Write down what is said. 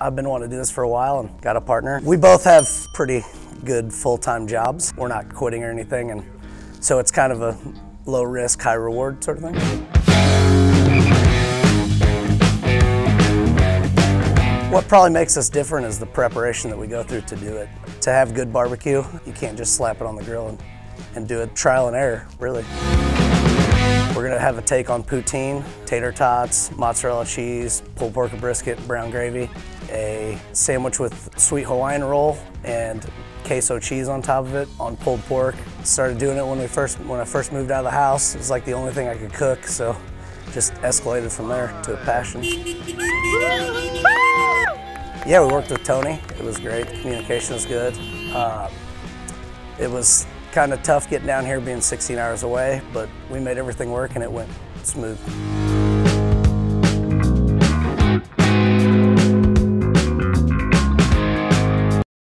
I've been wanting to do this for a while and got a partner. We both have pretty good full-time jobs. We're not quitting or anything, and so it's kind of a low risk, high reward sort of thing. What probably makes us different is the preparation that we go through to do it. To have good barbecue, you can't just slap it on the grill and, and do it trial and error, really. We're gonna have a take on poutine, tater tots, mozzarella cheese, pulled pork and brisket, brown gravy, a sandwich with sweet Hawaiian roll and queso cheese on top of it on pulled pork. Started doing it when we first when I first moved out of the house. It was like the only thing I could cook, so just escalated from there to a passion. Yeah, we worked with Tony. It was great. Communication was good. Uh, it was kind of tough getting down here being 16 hours away, but we made everything work and it went smooth.